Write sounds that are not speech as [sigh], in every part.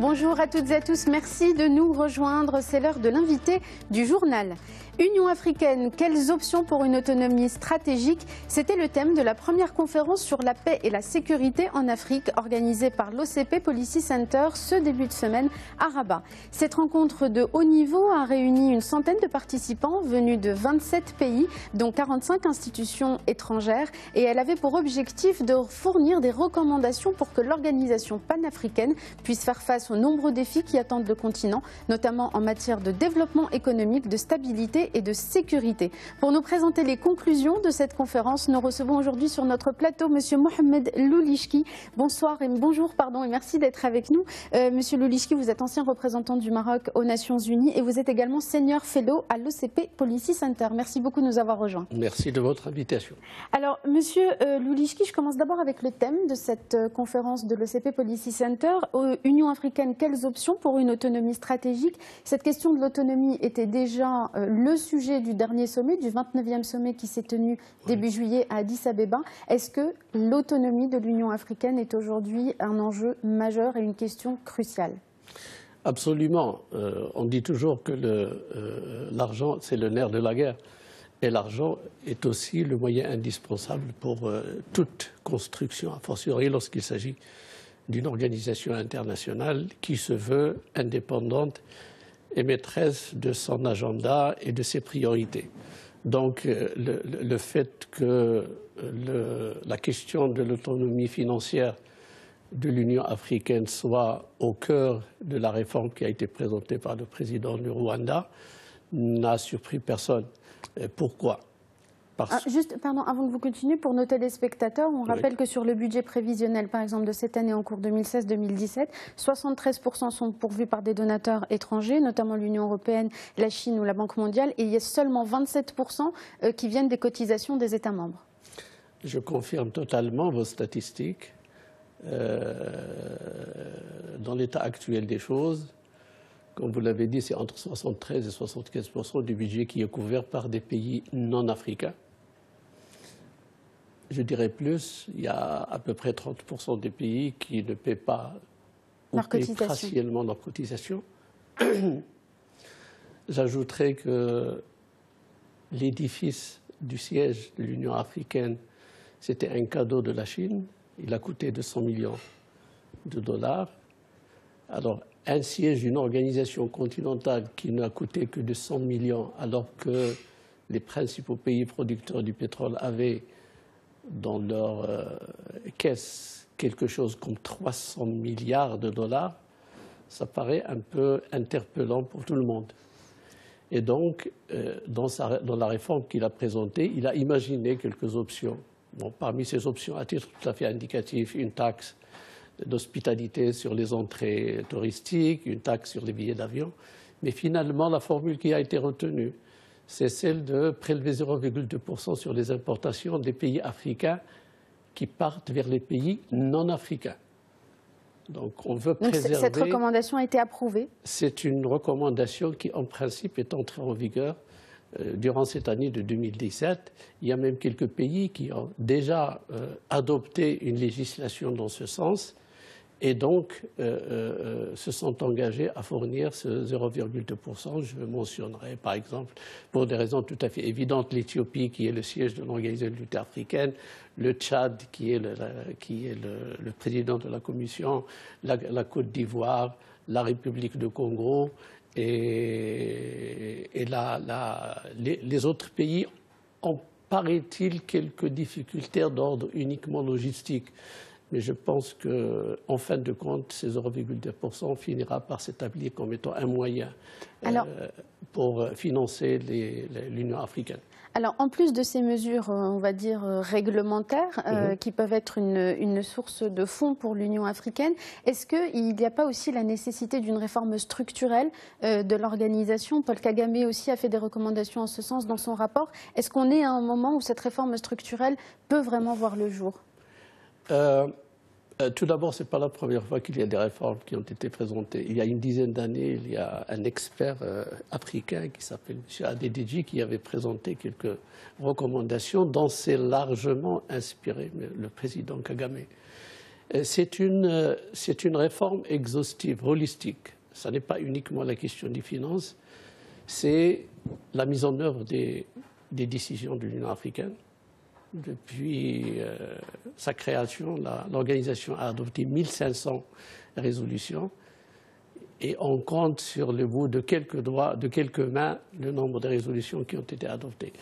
Bonjour à toutes et à tous, merci de nous rejoindre. C'est l'heure de l'invité du journal. Union africaine, quelles options pour une autonomie stratégique? C'était le thème de la première conférence sur la paix et la sécurité en Afrique organisée par l'OCP Policy Center ce début de semaine à Rabat. Cette rencontre de haut niveau a réuni une centaine de participants venus de 27 pays, dont 45 institutions étrangères, et elle avait pour objectif de fournir des recommandations pour que l'organisation panafricaine puisse faire face aux nombreux défis qui attendent le continent, notamment en matière de développement économique, de stabilité et de sécurité. Pour nous présenter les conclusions de cette conférence, nous recevons aujourd'hui sur notre plateau Monsieur Mohamed Loulishki. Bonsoir et bonjour, pardon, et merci d'être avec nous. Euh, Monsieur Loulishki, vous êtes ancien représentant du Maroc aux Nations Unies et vous êtes également senior fellow à l'OCP Policy Center. Merci beaucoup de nous avoir rejoints. Merci de votre invitation. Alors, Monsieur euh, Loulishki, je commence d'abord avec le thème de cette euh, conférence de l'OCP Policy Center. Union africaine, quelles options pour une autonomie stratégique? Cette question de l'autonomie était déjà euh, le sujet du dernier sommet, du 29e sommet qui s'est tenu début juillet à Addis Abeba. Est-ce que l'autonomie de l'Union africaine est aujourd'hui un enjeu majeur et une question cruciale? Absolument. Euh, on dit toujours que l'argent, c'est le nerf de la guerre. Et l'argent est aussi le moyen indispensable pour euh, toute construction, a fortiori lorsqu'il s'agit d'une organisation internationale qui se veut indépendante et maîtresse de son agenda et de ses priorités. Donc euh, le, fait que le, la question de l'autonomie financière de l'Union africaine soit au cœur de la réforme qui a été présentée par le président du Rwanda n'a surpris personne. Pourquoi? Ah, juste, pardon, avant que vous continuiez, pour nos téléspectateurs, on rappelle oui. que sur le budget prévisionnel, par exemple, de cette année en cours 2016-2017, 73% sont pourvus par des donateurs étrangers, notamment l'Union européenne, la Chine ou la Banque mondiale, et il y a seulement 27% euh, qui viennent des cotisations des États membres. Je confirme totalement vos statistiques. Euh, dans l'état actuel des choses, comme vous l'avez dit, c'est entre 73 et 75% du budget qui est couvert par des pays non africains. Je dirais plus, il y a à peu près 30% des pays qui ne paient pas leur ou paient partiellement leurs cotisations. [clears throat] J'ajouterais que l'édifice du siège de l'Union africaine, c'était un cadeau de la Chine. Il a coûté 200 millions de dollars. Alors, un siège d'une organisation continentale qui n'a coûté que de 100 millions, alors que les principaux pays producteurs du pétrole avaient dans leur euh, caisse quelque chose comme 300 milliards de dollars, ça paraît un peu interpellant pour tout le monde. Et donc, euh, dans, dans, la réforme qu'il a présentée, il a imaginé quelques options. Bon, parmi ces options, à titre tout à fait indicatif, une taxe d'hospitalité sur les entrées touristiques, une taxe sur les billets d'avion. Mais finalement, la formule qui a été retenue, c'est celle de prélever 0,2% sur les importations des pays africains qui partent vers les pays non africains. Donc on veut Donc préserver. Cette recommandation a été approuvée C'est une recommandation qui, en principe, est entrée en vigueur euh, durant cette année de 2017. Il y a même quelques pays qui ont déjà euh, adopté une législation dans ce sens et donc euh, euh, se sont engagés à fournir ce 0,2%. Je mentionnerai par exemple, pour des raisons tout à fait évidentes, l'Éthiopie qui est le siège de l'Organisation de lutte africaine, le Tchad qui est le, président de la Commission, la, Côte d'Ivoire, la République de Congo et, les, les autres pays ont, paraît-il, quelques difficultés d'ordre uniquement logistique. Mais je pense qu'en fin de compte, ces 0,2% finira par s'établir comme étant un moyen Alors, euh, pour financer l'Union africaine. Alors, en plus de ces mesures, on va dire, réglementaires, euh, mmh. qui peuvent être une, une, source de fonds pour l'Union africaine, est-ce qu'il n'y a pas aussi la nécessité d'une réforme structurelle euh, de l'organisation? Paul Kagame aussi a fait des recommandations en ce sens dans son rapport. Est-ce qu'on est à un moment où cette réforme structurelle peut vraiment voir le jour? Euh, euh, tout d'abord, ce n'est pas la première fois qu'il y a des réformes qui ont été présentées. Il y a une dizaine d'années, il y a un expert euh, africain qui s'appelle M. Adediji qui avait présenté quelques recommandations dont s'est largement inspiré le président Kagame. C'est une, une réforme exhaustive, holistique. Ce n'est pas uniquement la question des finances, c'est la mise en œuvre des, des décisions de l'Union africaine. Depuis euh, sa création, l'organisation a adopté 1500 résolutions et on compte sur le bout de quelques doigts, de quelques mains, le nombre de résolutions qui ont été adoptées.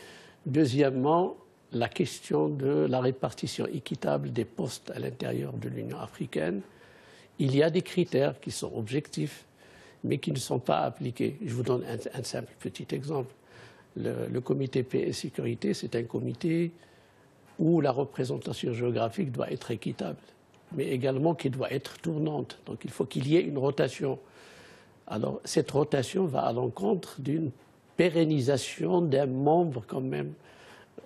Deuxièmement, la question de la répartition équitable des postes à l'intérieur de l'Union africaine. Il y a des critères qui sont objectifs, mais qui ne sont pas appliqués. Je vous donne un simple petit exemple le, comité paix et sécurité, c'est un comité où la représentation géographique doit être équitable, mais également qui doit être tournante. Donc il faut qu'il y ait une rotation. Alors cette rotation va à l'encontre d'une pérennisation d'un membre quand même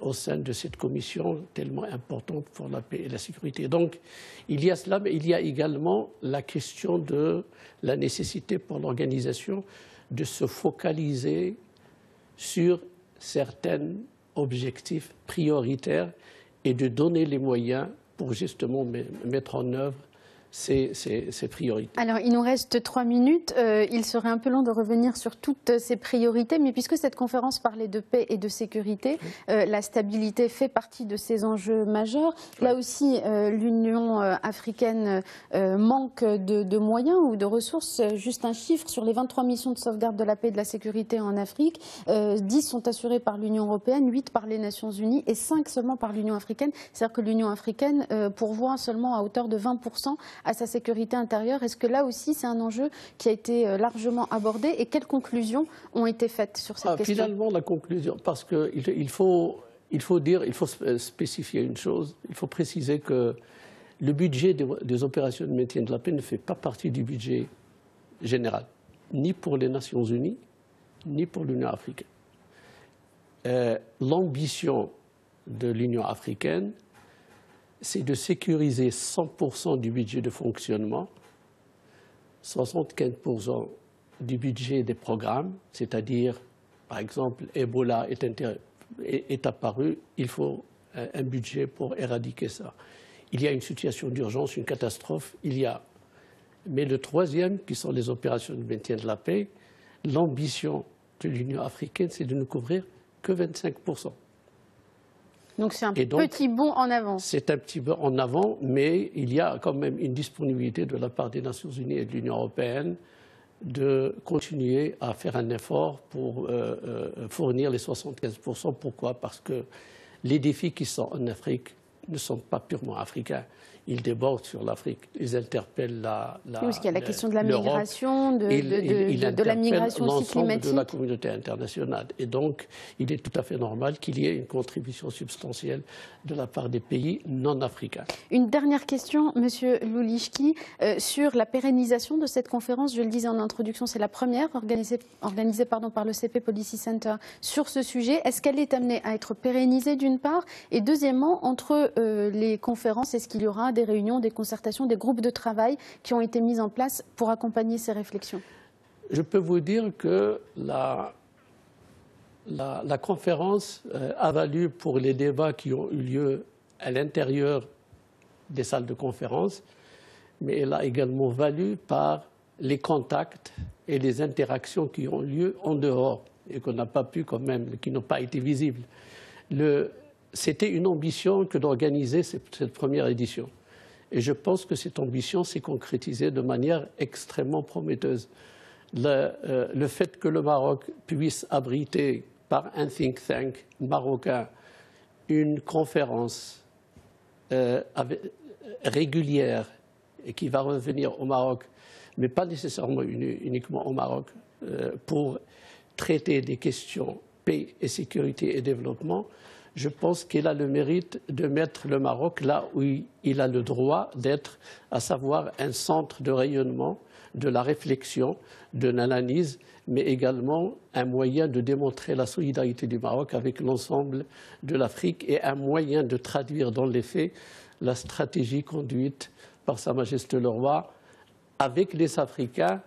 au sein de cette commission tellement importante pour la paix et la sécurité. Donc il y a cela, mais il y a également la question de la nécessité pour l'organisation de se focaliser sur certains objectifs prioritaires et de donner les moyens pour justement mettre en œuvre ses, priorités. Alors, il nous reste trois minutes. Euh, il serait un peu long de revenir sur toutes ces priorités, mais puisque cette conférence parlait de paix et de sécurité, euh, la stabilité fait partie de ces enjeux majeurs. Là aussi, euh, l'Union africaine manque de, moyens ou de ressources. Juste un chiffre, sur les 23 missions de sauvegarde de la paix et de la sécurité en Afrique, 10 sont assurées par l'Union européenne, 8 par les Nations unies et 5 seulement par l'Union africaine. C'est-à-dire que l'Union africaine pourvoit seulement à hauteur de 20% à sa sécurité intérieure. Est-ce que là aussi, c'est un enjeu qui a été euh, largement abordé et quelles conclusions ont été faites sur cette ah, question? Finalement, la conclusion, parce qu'il faut, il faut dire, il faut spécifier une chose, il faut préciser que le budget des, opérations de maintien de la paix ne fait pas partie du budget général, ni pour les Nations Unies, ni pour l'Union africaine. Euh, l'ambition de l'Union africaine, c'est de sécuriser 100% du budget de fonctionnement, 75% du budget des programmes, c'est-à-dire, par exemple, Ebola est, apparu, il faut un budget pour éradiquer ça. Il y a une situation d'urgence, une catastrophe, il y a. Mais le troisième, qui sont les opérations de maintien de la paix, l'ambition de l'Union africaine, c'est de ne couvrir que 25%. Donc c'est un petit bond en avant. C'est un petit bond en avant, mais il y a quand même une disponibilité de la part des Nations Unies et de l'Union européenne de continuer à faire un effort pour euh, euh, fournir les 75%. Pourquoi? Parce que les défis qui sont en Afrique ne sont pas purement africains ils débordent sur l'Afrique. Ils interpellent la. la oui, parce qu'il y a la question de la migration, de, de, la migration aussi climatique. de la communauté internationale. Et donc, il est tout à fait normal qu'il y ait une contribution substantielle de la part des pays non africains. Une dernière question, Monsieur Loulichki, euh, sur la pérennisation de cette conférence. Je le disais en introduction, c'est la première organisée, organisée pardon, par le CP Policy Center sur ce sujet. Est-ce qu'elle est amenée à être pérennisée d'une part? Et deuxièmement, entre euh, les conférences, est-ce qu'il y aura des réunions, des concertations, des groupes de travail qui ont été mis en place pour accompagner ces réflexions Je peux vous dire que la, conférence euh, a valu pour les débats qui ont eu lieu à l'intérieur des salles de conférence, mais elle a également valu par les contacts et les interactions qui ont lieu en dehors et qu'on n'a pas pu quand même, qui n'ont pas été visibles. C'était une ambition que d'organiser cette première édition. Et je pense que cette ambition s'est concrétisée de manière extrêmement prometteuse. Euh, le, fait que le Maroc puisse abriter par un think tank marocain une conférence euh, régulière et qui va revenir au Maroc, mais pas nécessairement uniquement au Maroc, euh, pour traiter des questions paix et sécurité et développement, je pense qu'il a le mérite de mettre le Maroc là où il a le droit d'être, à savoir un centre de rayonnement, de la réflexion, de l'analyse, mais également un moyen de démontrer la solidarité du Maroc avec l'ensemble de l'Afrique et un moyen de traduire dans les faits la stratégie conduite par Sa Majesté le Roi avec les Africains,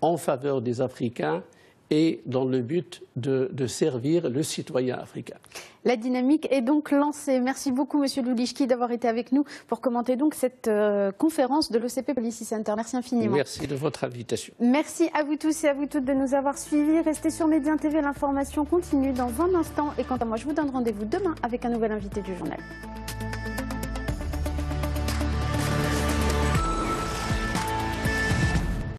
en faveur des Africains et dans le but de, servir le citoyen africain. La dynamique est donc lancée. Merci beaucoup, Monsieur Loulichki, d'avoir été avec nous pour commenter donc cette euh, conférence de l'OCP Policy Center. Merci infiniment. Merci de votre invitation. Merci à vous tous et à vous toutes de nous avoir suivis. Restez sur Médien TV, l'information continue dans un instant. Et quant à moi, je vous donne rendez-vous demain avec un nouvel invité du journal.